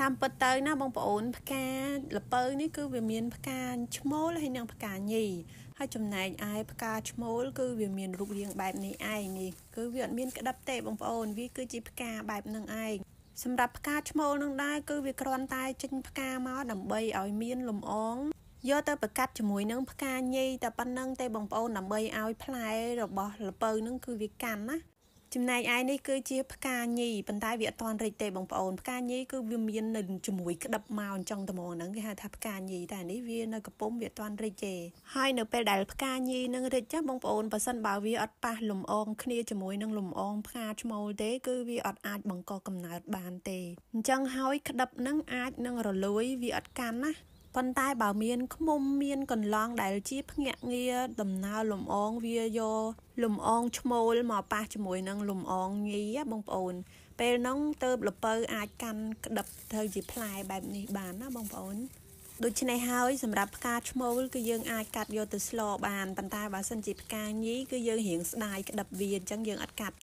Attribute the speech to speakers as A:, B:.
A: តាមពិតទៅណាបងប្អូនផ្កាលពៅនេះគឺវាមានផ្កាឈ្មោលហើយនិងផ្កាញីហើយចំណែកឯផ្កាឈ្មោលគឺវាមានរូបរាងបែបនេះឯងនេះគឺវាអត់មានក្តាប់ទេបងប្អូនវាគឺជាផ្កាបែបហ្នឹងឯងសម្រាប់ផ្កាឈ្មោលនឹងដែរគឺវាគ្រាន់តែចេញផ្កាមកដើម្បីឲ្យមានលំអងយកទៅប្រកាត់ជាមួយនឹងផ្កាញីតែប៉ុណ្្នឹងទេបងប្អូនដើម្បីឲ្យផ្លែរបស់លពៅនឹងគឺវាកាន់ណា ចំណែកឯនេះគឺជាផ្កាញីប៉ុន្តែវាអត់ទាន់រិចទេបងប្អូនផ្កាញីគឺវាមាននៅជាមួយក្តឹបមកអញ្ចឹងតែហ្មងហ្នឹងគេហៅថាផ្កាញីតែនេះវានៅកំពុំវាអត់ទាន់រិចទេហើយនៅពេលដែលផ្កាញីនឹងរិចចាស់បងប្អូនបើសិនបើវាអត់ប៉ះលំអងគ្នាជាមួយនឹងលំអងផ្កាឈ្មោលទេ គឺវាអត់អាចបង្កកំណើតបានទេអញ្ចឹងហើយក្តឹបនឹងអាចនឹងរលួយវាអត់កាន់ណា ប៉ុន្តែបើមានឃុំមានកន្លងដែលជាភ្នាក់ងារដំណើរលំអងវាយកលំអងឈ្មោលមកប៉ះជាមួយនឹងលំអងញីបងប្អូន ពេលហ្នឹងទៅលពៅអាចកាន់ក្តឹបទៅជាផ្លែបែបនេះបានណាបងប្អូនដូច្នេះហើយសម្រាប់ផ្កាឈ្មោលគឺយើងអាចកាត់យកទៅស្លបានប៉ុន្តែបើសិនជាផ្កាញីគឺយើងរៀងស្ដាយក្តឹបវាអញ្ចឹងយើងអត់កាត់